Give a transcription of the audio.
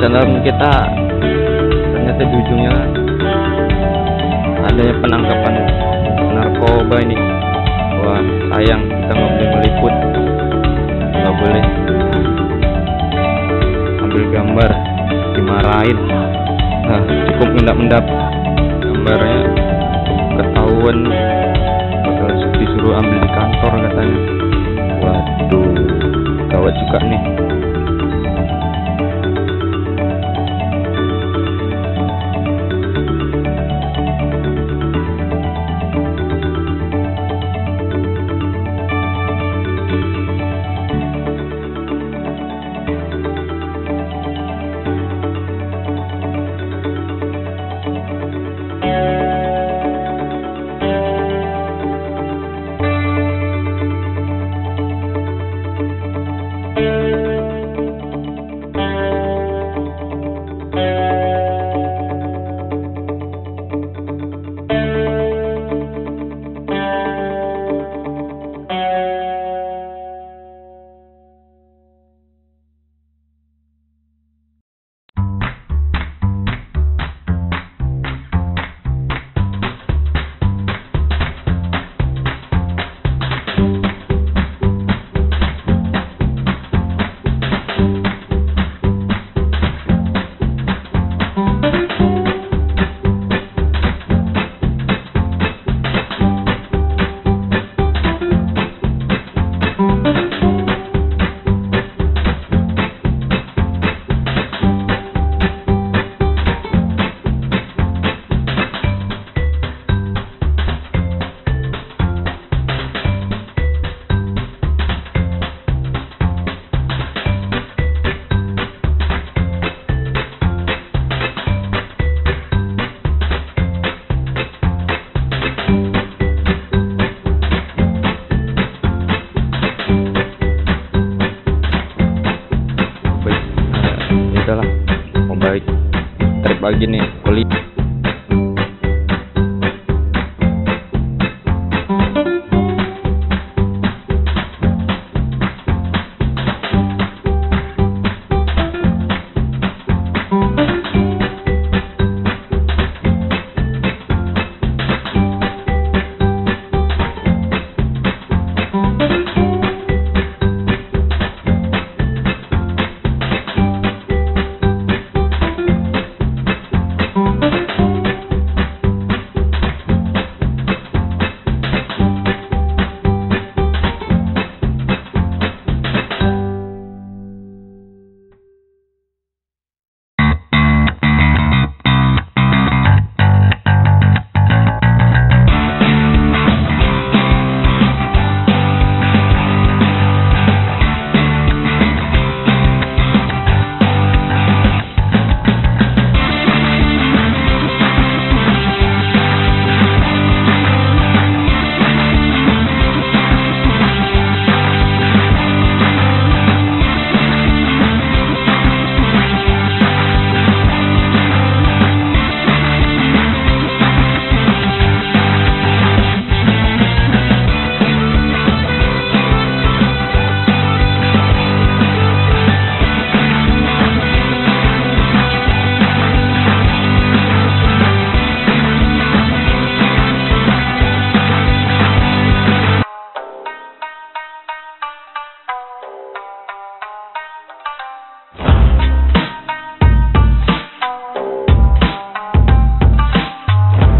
dalam kita ternyata di ujungnya adanya penangkapan narkoba ini. Wah sayang kita nggak boleh meliput. Nggak boleh. Ambil gambar dimarahin. Nah cukup mendap-mendap.